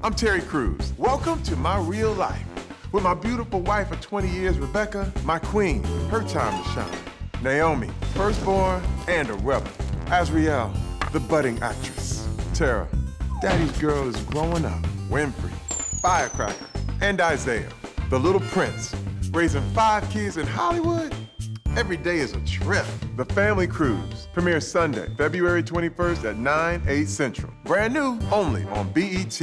I'm Terry Crews. Welcome to my real life. With my beautiful wife of 20 years, Rebecca, my queen, her time to shine. Naomi, firstborn and a rebel. Azriel, the budding actress. Tara, daddy's girl is growing up. Wynfrey, firecracker. And Isaiah, the little prince. Raising five kids in Hollywood? Every day is a trip. The Family Crews premieres Sunday, February 21st at 9, 8 central. Brand new, only on BET.